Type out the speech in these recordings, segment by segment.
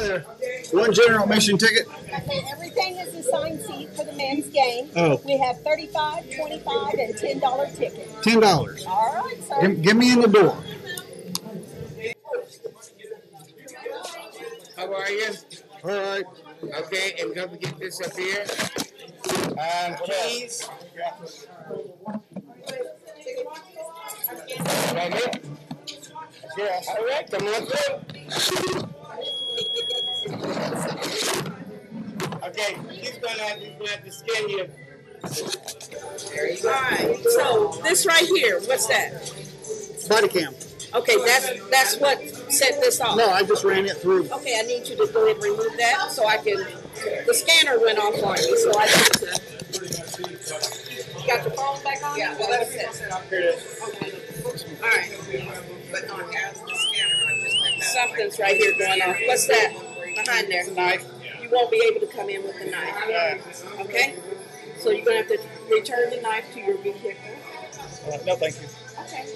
Hi there. One general mission ticket. Everything is assigned seat for the men's game. Oh. We have 35 25 and $10 tickets. Ten dollars. All right, sir. Give, give me in the door. How are you? All right. Okay, and don't forget this up here. Um, keys. Right here. Yes. All right, come on through. Okay, he's gonna have, he's gonna have to scan you. All right, so this right here, what's that? Body cam. Okay, that's that's what set this off. No, I just ran it through. Okay, I need you to go ahead and remove that so I can. The scanner went off on me, so I need to. You got your phone back on? Yeah, well, that's it. Okay. All right. Something's right here going on. What's that behind there? Knife. You won't be able to come in with the knife. Okay? So you're going to have to return the knife to your vehicle. Uh, no, thank you. Okay.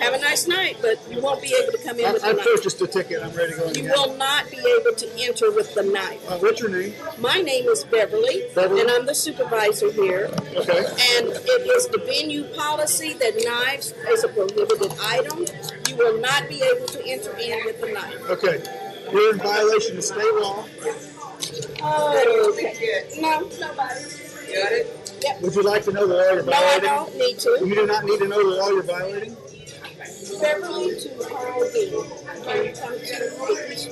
Have a nice night, but you won't be able to come in I, with I the knife. I purchased a ticket. I'm ready to go in You again. will not be able to enter with the knife. Uh, what's your name? My name is Beverly, Beverly. and I'm the supervisor here. Okay. And it is the venue policy that knives is a prohibited item. You will not be able to enter in with the knife. Okay. You're in violation of state law. Oh, okay. No, nobody. Would you like to know the law you're No, I violating? don't need to. You do not need to know the law you're violating. Beverly to. Can you come to the East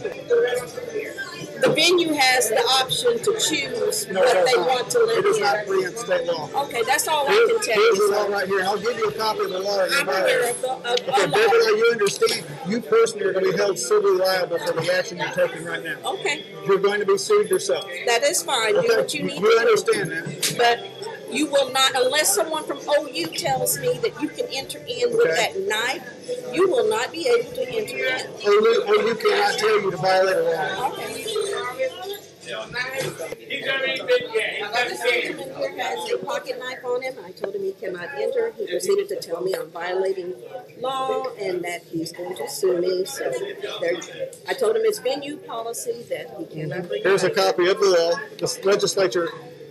The venue has the option to choose No, what it they not. want to It live does not in. preempt state law. Okay, that's all I Here- can tell here's you. the law sir. right here, I'll give you a copy of the law you're I'm aware violating. of the, of, Okay, Beverly, you understand? You personally are going to be held civilly liable for the action you're taking right now. Okay, You're going to be sued yourself. that is fine. Do Okay, what you need you to do. understand that? But you will not, unless someone from OU tells me that you can enter in with that knife, you will not be able to enter in. Or you cannot tell you to violate a law. Okay. He's already been, yeah, he's This got gentleman here has a pocket knife on him. I told him he cannot enter. He proceeded to tell me I'm violating law and that he's going to sue me. So there, I told him it's venue policy that he cannot bring. Here's a knife. copy of the law. The legislature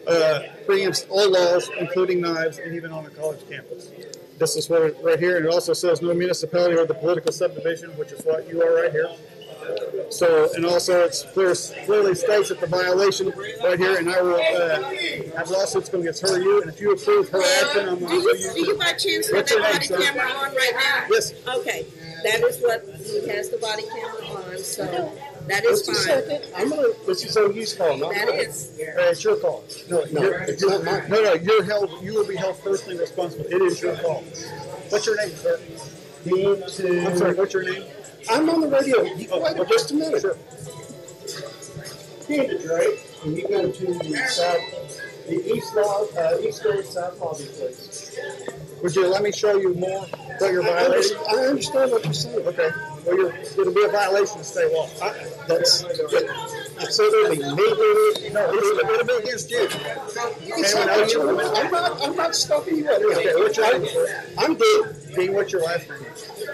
uh, preempts all laws, including knives, and even on a college campus. This is what it, right here, and it also says no municipality or the political subdivision, which is what you are right here. So, and also it's clear, clearly states that the violation right here, and I will uh, have lawsuits going against her, you, and if you approve her action, I'm going to sue do you. you too. by chance have What's that body sir? camera on right now? Yes. Okay, that is what, he has the body camera on, so that is Just a fine. second. I'm gonna, this is OU's call, not That mine. is, Uh, it's your call. No, No, you're- it's you're- not mine. No, no, you're held. You will be held personally responsible. It is your call. What's your name, sir? Need I'm sorry. What's your name? I'm on the radio. You Oh, wait just a minute. Sure. To Drake, you go to the south, the east law, uh, east road south lobby, please? Would you let me show you more what you're I violating? understand, I understand what you're saying. Okay. Well, you're, it'll be a violation of state law. I, that's, it's either the neighborhood. No, it's, it'll be against you. It's not what I'm not, I'm not stopping you Okay, what's your name. I'm Dave. Dean, what's your last name?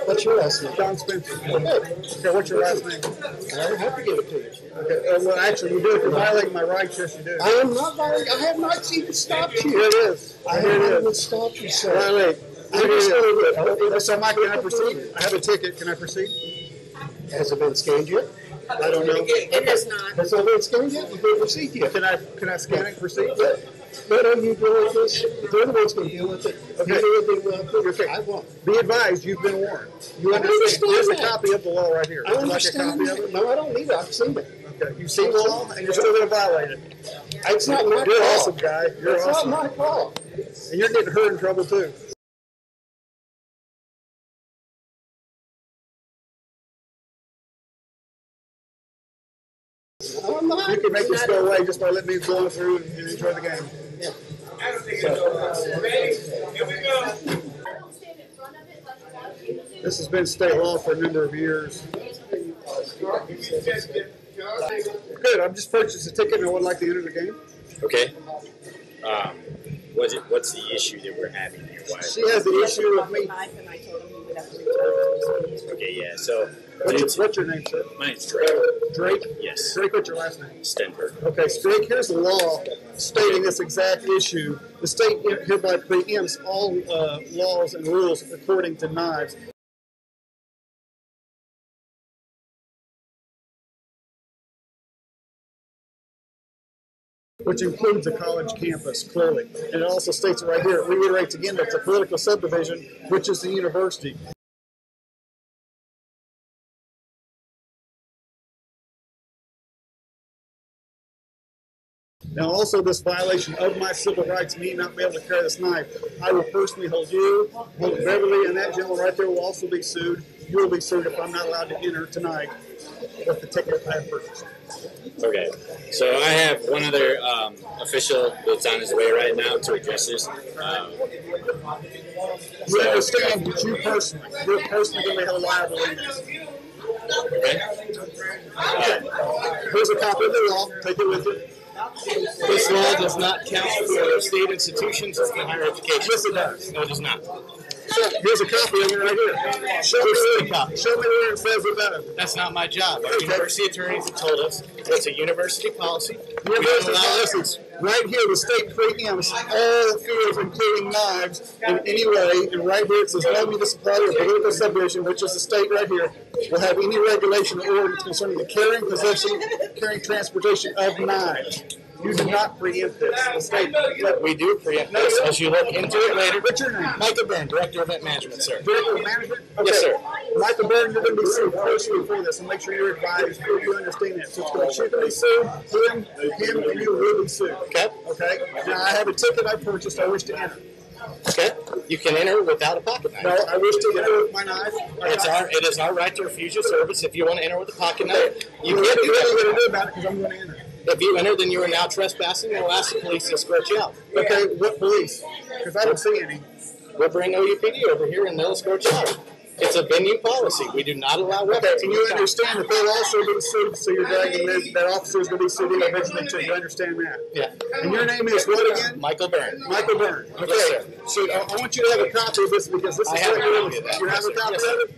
What's your last name? John Spencer. Okay. Okay, what's your last name? I don't have to give it to you. Okay. Uh, well, actually, you do. If you're violating my rights, yes, you do. I am not violating, I have not even stopped Here you. it is. I have not even stopped you, sir. Violate. I'm Here just it gonna is. look. So, Mike, can I proceed? I have a ticket. Can I proceed? Has it been scanned yet? I don't know. it is not. Has it been scanned yet? You didn't receive. Can I can I scan it and proceed? No, no, you deal with this. They're the ones gonna deal with it. You Okay. deal with it, uh, Okay. I won't. Be advised, you've been warned. You I understand? understand Here's a copy of the law right here. I Would you like a understand copy of it? No, I don't need it. I've seen it. Okay. You've seen the law and you're still going to violate it. It's not my You're call. awesome, guy. You're It's awesome. not my call. And you're getting her in trouble too. I'm not. You can make this go away just by letting me go on through and, and enjoy the game. I don't think it's, ready? Here we go. This has been state law for a number of years. Good. I've just purchased a ticket and I would like to enter the game. Okay. Um, what's it? What's the issue that we're having here? Why? She has the issue of me. Knife, and I told him he would have to return it to his vehicle. Okay, yeah. So What's your, what's your name, sir? My name's Drake. Drake? Yes. Drake, what's your last name? Stenberg. Okay, Drake, here's the law stating this exact issue. The state hereby preempts all uh, laws and rules according to knives. Which includes a college campus, clearly. And it also states right here, it reiterates again that it's a political subdivision, which is the university. Now, also, this violation of my civil rights, me not being able to carry this knife, I will personally hold you, hold Beverly, and that gentleman right there will also be sued. You will be sued if I'm not allowed to enter tonight with the ticket I have purchased. Okay. So I have one other um, official that's on his way right now to address this. Um, You understand that you personally, you're personally going to be held liable in this. okay. Here's a copy of the law. Take it with you. This law does not count for state institutions for higher education. Yes, it does. No, it does not. Sure. Here's a copy of it right here. Show me where, show me where it says it does. That's not my job. Our university attorneys have told us it's a university policy. We don't University allow policies. Right here, the state preempts all fields, including knives, in any way. And right here, it says no municipality or political subdivision, which is the state right here, will have any regulation or ordinance concerning the carrying, possession, carrying, transportation of knives. You do not preempt this. The state. We do preempt this. As you look into it later, What's your name? Michael Byrne, Director of Event Management, sir. Director of management? Yes, sir. Michael Byrne, you're going to be sued personally for this, and make sure you're advised you understand that. So it's going to, going be sued, him, him, and you will be sued. Okay. Okay? Now, I have a ticket I purchased, I wish to enter. Okay. You can enter without a pocket knife. No, I wish to enter with my knife. It's our it is our right to refuse your service. If you want to enter with a pocket knife, you You can can't do do that. what going to do about it because I'm going to enter. If you enter, then you are now trespassing. We'll ask the police to escort you out. Okay, what police? Because I don't see any. We'll bring OUPD over here and they'll escort you out. It's a venue policy. We do not allow Okay, weapons. and you understand that they'll also be sued, so you're dragging that, that officer's going to be sued individually too. You understand that? Yeah. And your name is what again? Michael Byrne. Michael Byrne. Okay. Yes. So I, I want you to have a copy of this because this I is what you're. You have a copy Yes, of it?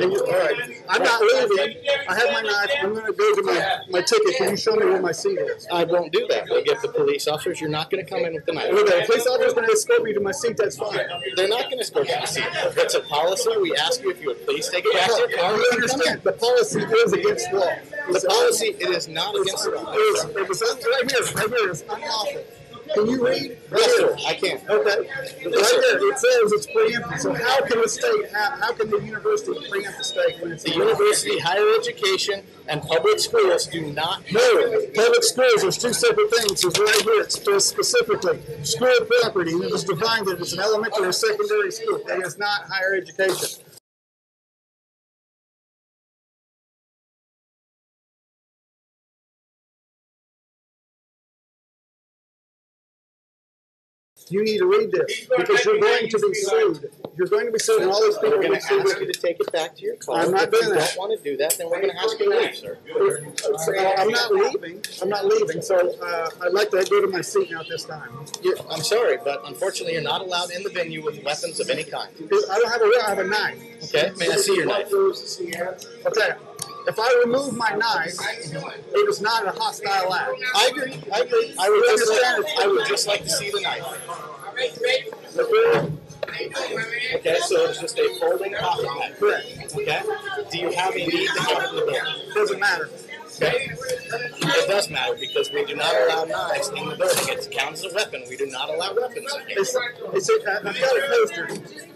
You- all right. I'm not leaving. I have my knife. I'm going to go to my, my ticket. Can you show me where my seat is? I won't do that. We'll get the police officers. You're not going to come in with the knife. Okay, if police officer's going to escort me to my seat, that's fine. They're not going to escort you to the seat. It's a policy. We ask you if you would please take it back to your car. Understand? The policy is against the law. The policy, it is not against the law. It was, it was right here, right here. It's unlawful. Can you read? Yes, sir. I can. Okay. Right there, it says it's preempted. So how can the state, how, how can the university preempt the state when it's The university, higher education, and public schools do not. No, public schools, there's two separate things. It's right here, it says specifically, school property, it is defined as an elementary or secondary school. It is not higher education. You need to read this, because you're going to be sued. You're going to be sued, and all these people We're will going be to sued. ask you to take it back to your car. I'm not if you don't want to do that, then we're going to ask you to leave, sir. So, uh, I'm not leaving. I'm not leaving. So uh, I'd like to go to my seat now at this time. You're, I'm sorry, but unfortunately, you're not allowed in the venue with weapons of any kind. I don't have a I have a knife. Okay? May I see your knife? Okay. If I remove my knife, it is not a hostile act. I agree. I agree. I would, just like, understand? I would just like to see the knife. Okay? So it's just a folding pocket knife. Correct. Okay? Do you have a need to have it in the building? Doesn't matter. Okay? It does matter because we do not allow knives in the building. It counts as a weapon. We do not allow weapons in. It's, it's a, I've got a poster.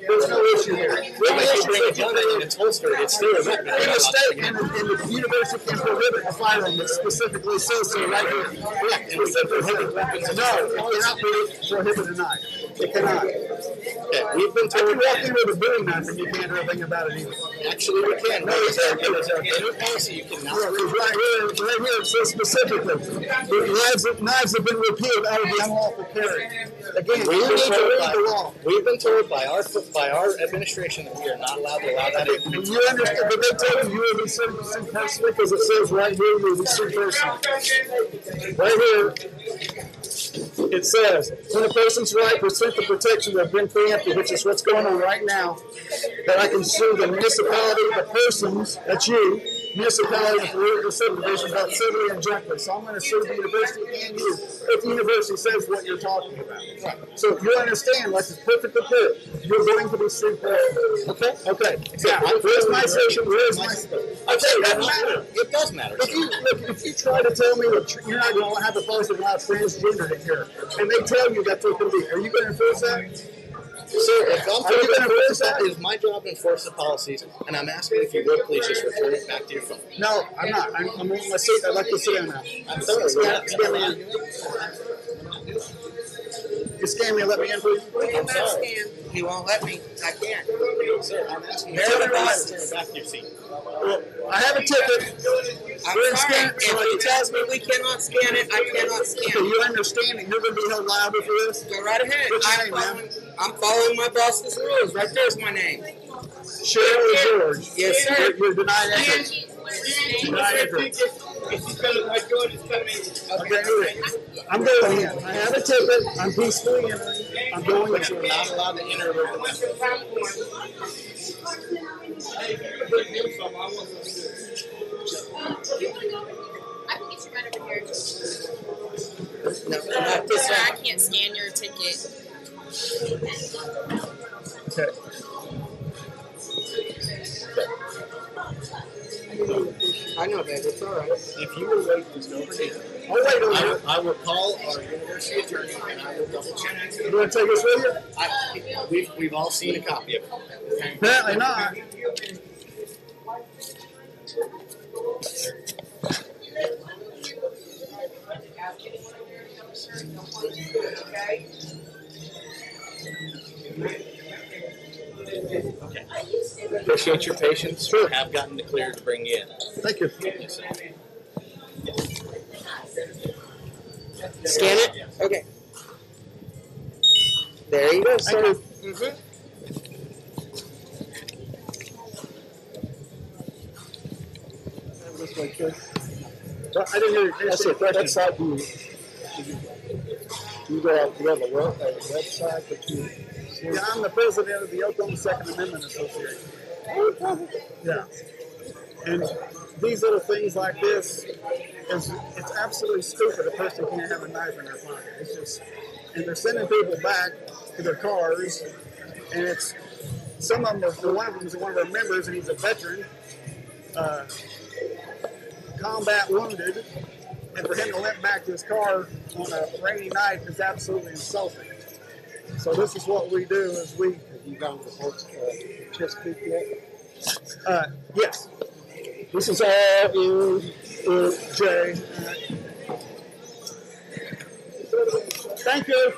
There's no issue here. Even if you bring a gun in it's holstered, it's still a weapon. In the state and the, and the university can prohibit a firearm that specifically says so right here. Correct, and we prohibit weapons. No, it cannot prohibit prohibit a knife. It cannot. Okay, we've been I can told walk in with a bowie knife and you can't do a thing about it either. Actually, we can. No, it's our, it is our venue policy. You Yeah, cannot. it's right here, right here, it says specifically, knives, knives have been repealed out of the unlawful carry. Again, been, need to told read the law. by, we've been told by our by our administration that we are not allowed to allow that in. You understand, but they told you you will be sued personally, because it says right here, you will be personally. Right here, it says, when a person's right pursuant to protection that have been preempted, which is what's going on right now, that I can sue the municipality, the persons, that's you, municipality and political subdivision, about civilly and. So I'm going to sue the university and you if the university says what you're talking about. So if you understand, like it's perfectly clear, you're going to be sued. Okay? Okay. Yeah. Where's my station? Where's my? Okay, doesn't matter. It does matter. If you look, if you try to tell me that you're not going to have a policy about transgender in here, and they tell you that's what's going to be, are you going to enforce that? Sir, if I'm told to enforce that, it is my job to enforce the policies, and I'm asking if you would please just return it back to your phone. No, I'm not. I'm, I'm on my seat. I'd like to sit down now. I'm sorry. Scan me in. You scan me and let me in, please. I'm sorry. He won't let me. I can't. Sir, I'm asking you Very to nice. back to your seat. Well, I have a ticket. I'm We're sorry. scan- If he tells me we cannot scan it, I cannot Okay, scan it. you understand that you're going to be held liable for this? Go right ahead. What's your I'm name, ma'am? following, I'm following my boss's rules. Right there's my name. Cheryl George. Yes, sir. You're, you're denying entry. Denying entry. Okay, anyway, I'm going in. I have a ticket. I'm peacefully entering. I'm going in. you're not allowed to enter the I can get you right over here. No, not this Sir, I can't scan your ticket. I know. It's all right. If you will wait just over here, I'll wait over I here. I will call our university attorney and I will double check. You want to take us with you? I, we've, we've all seen a copy of it. Apparently not. Appreciate your patience. Sure. Have gotten the clear to bring you in. Thank you. Scan it? Okay. There you go, sir. Way, kid. Mm-hmm. I didn't hear you. That's question. What side you? You go out, you have a web, a website that you. Yeah, I'm the president of the Oklahoma Second Amendment Association. Oh, yeah. And these little things like this is it's absolutely stupid. A person can't have a knife in their pocket. It's just, and they're sending people back to their cars, and it's some of them. Are, one of them is one of our members, and he's a veteran. Uh, combat wounded, and for him to limp back to his car on a rainy night is absolutely insulting. So this is what we do: is we Have you gone to uh, Chesapeake yet? Uh, yes. This is all in, in uh, Jay. Thank you.